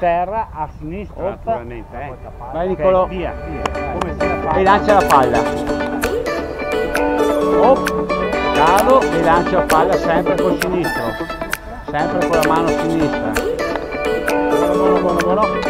terra, a sinistra, Oppa. naturalmente. Eh. Vai Ok, Niccolò. via, via. E lancia la palla. Oh, cado e lancia la palla sempre col sinistro. Sempre con la mano sinistra. Buono, buono, buono, buono.